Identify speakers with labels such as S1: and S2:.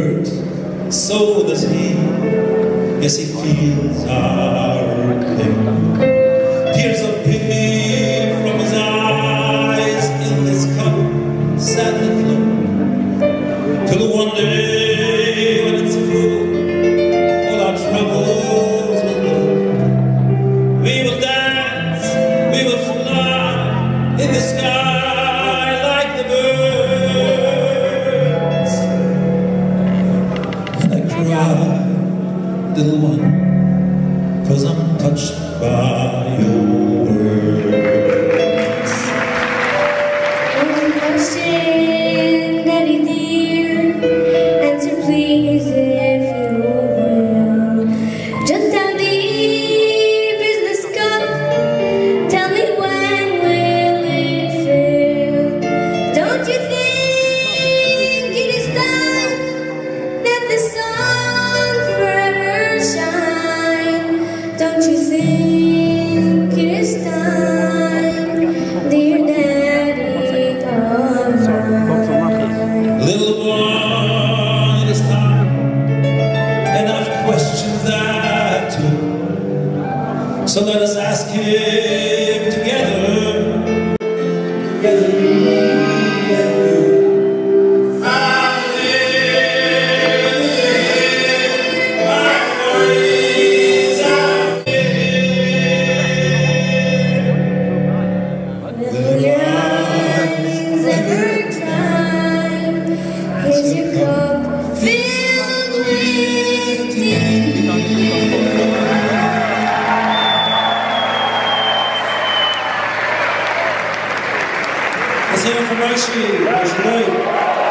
S1: hurt, so does he, Yes, he feels our pain. Tears of pity from his eyes in this cup sadly flow, till one day Cause I'm touched by your words. So let us ask him together, together me and you. Assim, foi meu ajudou